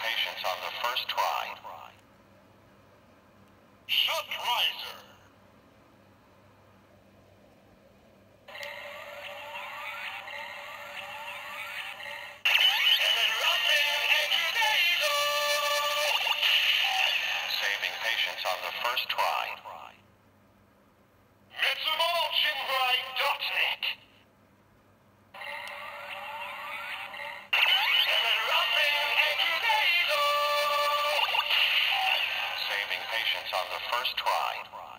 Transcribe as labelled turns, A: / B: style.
A: patients on the first try.
B: Shotriser! Saving patients on the first try. Mitsumo!
A: Saving patients on the first try.